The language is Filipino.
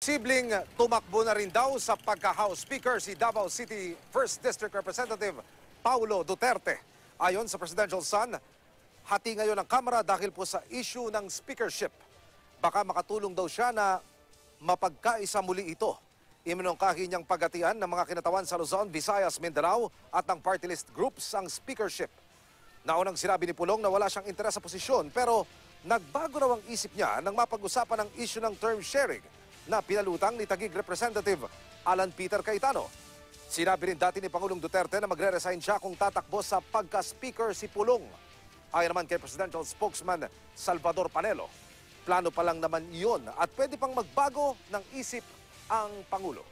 Sibling tumakbo na rin daw sa pagka-House Speaker si Davao City 1st District Representative Paulo Duterte. Ayon sa Presidential Sun, hati ngayon ang Kamara dahil po sa issue ng speakership. Baka makatulong daw siya na mapagkaisa muli ito. Iminungkahi niyang pagatian ng mga kinatawan sa Luzon, Visayas, Mindanao at ng party list groups ang speakership. Naunang sinabi ni Pulong na wala siyang interes sa posisyon pero nagbago raw ang isip niya nang mapag-usapan ang issue ng term sharing na pinalutang ni Tagig Representative Alan Peter Cayetano. Sinabi rin dati ni Pangulong Duterte na magre-resign siya kung tatakbo sa pagka-speaker si Pulong. Ayon naman kay Presidential Spokesman Salvador Panelo, plano pa lang naman iyon at pwede pang magbago ng isip ang Pangulo.